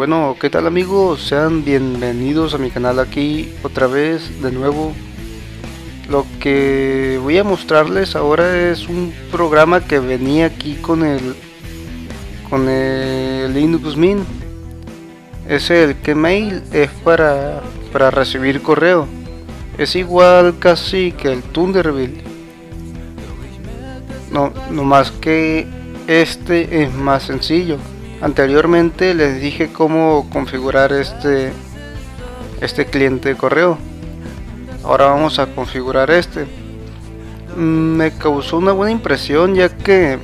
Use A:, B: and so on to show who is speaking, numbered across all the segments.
A: Bueno, ¿qué tal amigos? Sean bienvenidos a mi canal aquí otra vez de nuevo. Lo que voy a mostrarles ahora es un programa que venía aquí con el con el Linux Mint. Es el Gmail, es para, para recibir correo. Es igual casi que el Thunderbird. No, no más que este es más sencillo. Anteriormente les dije cómo configurar este este cliente de correo. Ahora vamos a configurar este. Mm, me causó una buena impresión ya que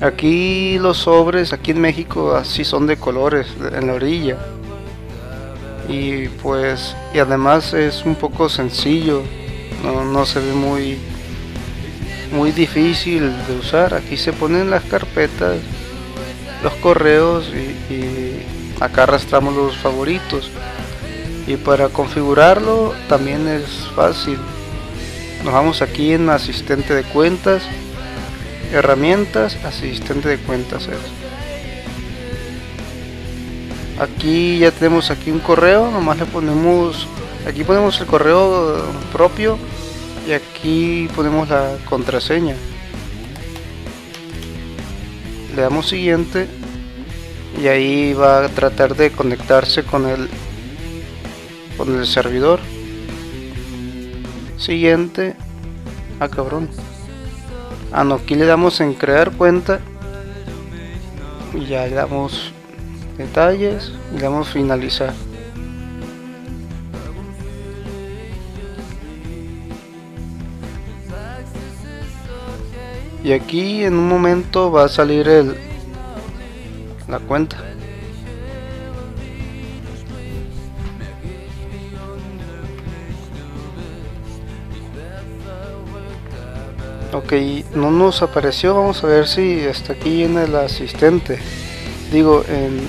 A: aquí los sobres aquí en México así son de colores en la orilla. Y pues y además es un poco sencillo. No, no se ve muy muy difícil de usar. Aquí se ponen las carpetas, los correos y, acá arrastramos los favoritos. Y para configurarlo también es fácil. Nos vamos aquí en asistente de cuentas, herramientas, asistente de cuentas. Aquí ya tenemos aquí un correo, nomás le ponemos, aquí ponemos el correo propio y aquí ponemos la contraseña le damos siguiente y ahí va a tratar de conectarse con el con el servidor. Siguiente. Ah cabrón. Ah no aquí le damos en crear cuenta. Y ya le damos detalles y le damos finalizar y aquí en un momento va a salir el la cuenta. Ok no nos apareció. Vamos a ver si está aquí en el asistente. Digo en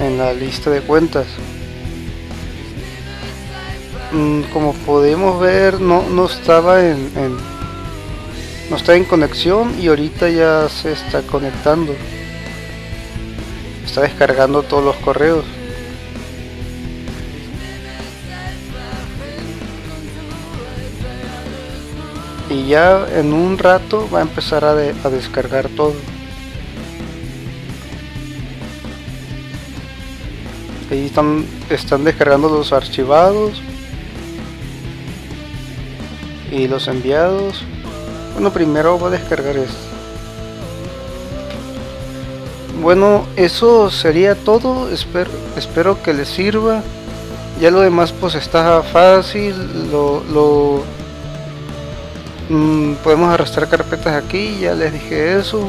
A: en la lista de cuentas como podemos ver no, no estaba en, no está en conexión y ahorita ya se está conectando. Está descargando todos los correos. Y ya en un rato va a empezar a, a descargar todo. Ahí están, están descargando los archivados y los enviados bueno primero voy a descargar esto. Bueno eso sería todo. Espero espero que les sirva. Ya lo demás pues está fácil. Lo, mm, podemos arrastrar carpetas aquí ya les dije eso.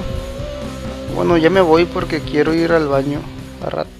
A: Bueno ya me voy porque quiero ir al baño a rato